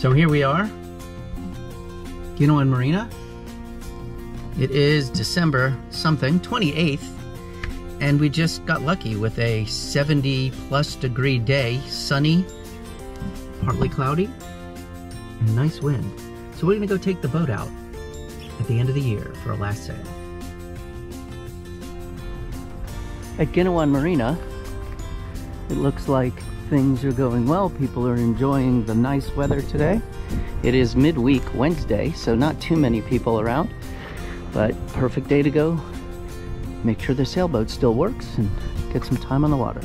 So here we are, Ginowan Marina. It is December something, 28th, and we just got lucky with a 70 plus degree day, sunny, partly cloudy, and nice wind. So we're gonna go take the boat out at the end of the year for a last sail. At Ginowan Marina, it looks like things are going well. People are enjoying the nice weather today. It is midweek Wednesday, so not too many people around, but perfect day to go. Make sure the sailboat still works and get some time on the water.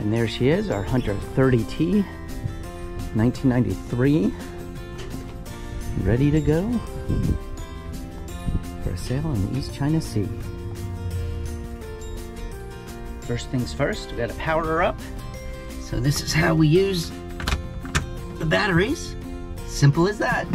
And there she is, our Hunter 30T, 1993, ready to go for a sail on the East China Sea. First things first, we gotta power her up. So this is how we use the batteries. Simple as that.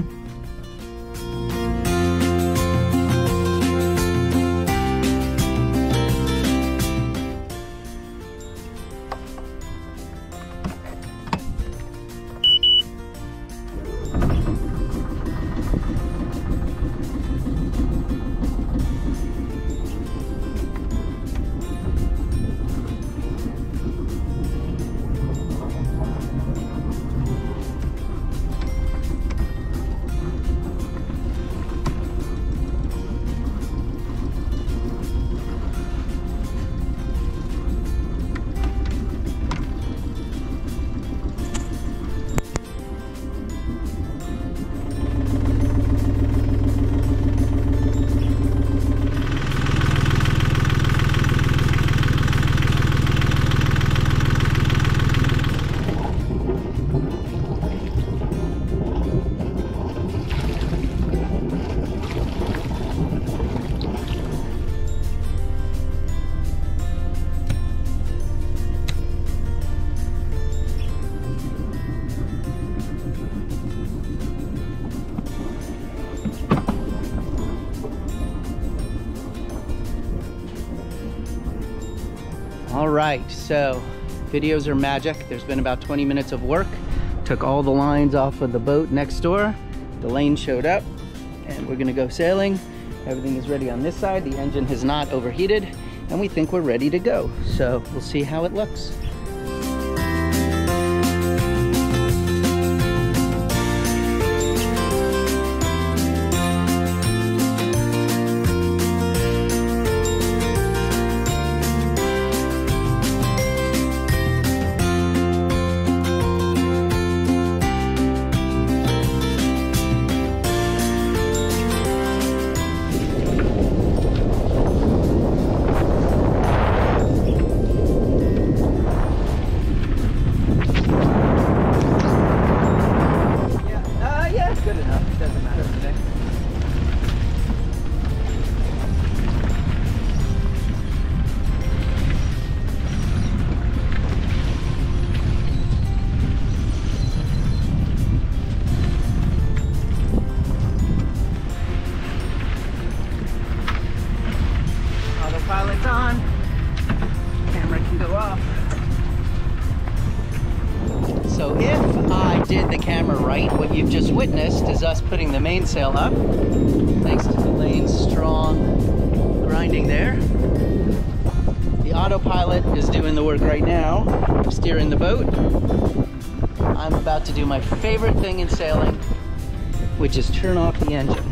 All right, so videos are magic. There's been about 20 minutes of work. Took all the lines off of the boat next door. Delane showed up and we're gonna go sailing. Everything is ready on this side. The engine has not overheated and we think we're ready to go. So we'll see how it looks. The camera right, what you've just witnessed is us putting the mainsail up, thanks to Delane's strong grinding there. The autopilot is doing the work right now, steering the boat. I'm about to do my favorite thing in sailing, which is turn off the engine.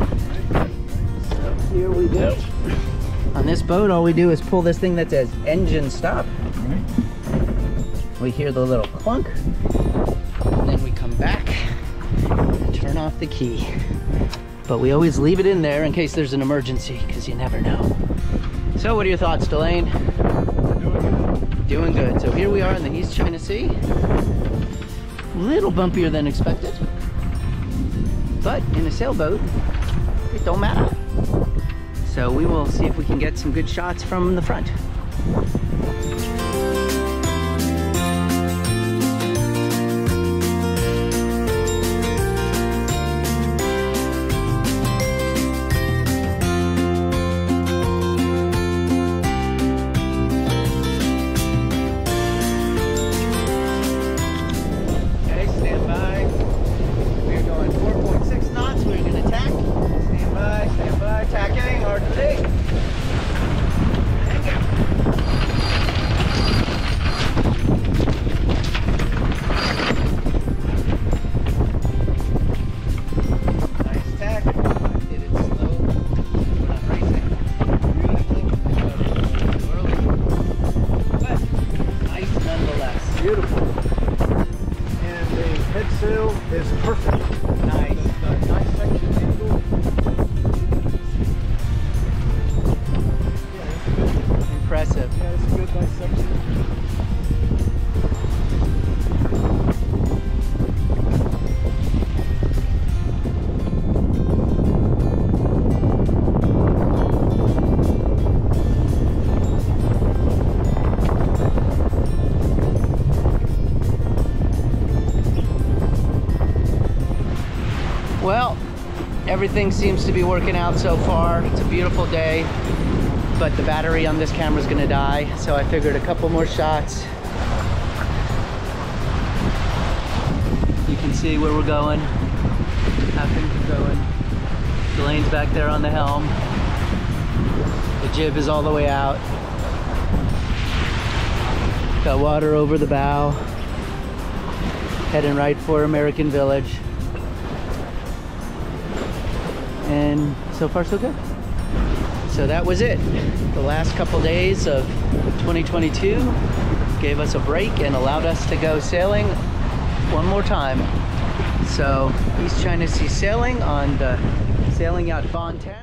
So here we go. On this boat, all we do is pull this thing that says engine stop. We hear the little clunk, turn off the key. But we always leave it in there in case there's an emergency, because you never know. So what are your thoughts, Delane? Doing good. So here we are in the East China Sea. A little bumpier than expected. But in a sailboat, it don't matter. So we will see if we can get some good shots from the front. still is perfect. Everything seems to be working out so far. It's a beautiful day, but the battery on this camera is gonna die, so I figured a couple more shots. You can see where we're going, how things are going. Delane's back there on the helm. The jib is all the way out. Got water over the bow. Heading right for American Village and so far so good. So that was it. The last couple days of 2022 gave us a break and allowed us to go sailing one more time. So east china sea sailing on the sailing yacht BonTen